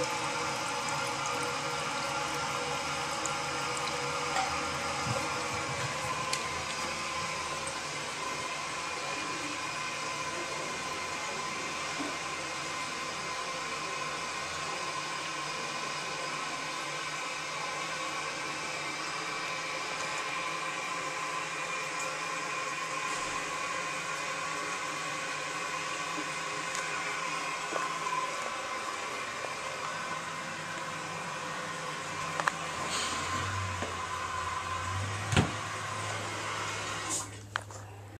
you.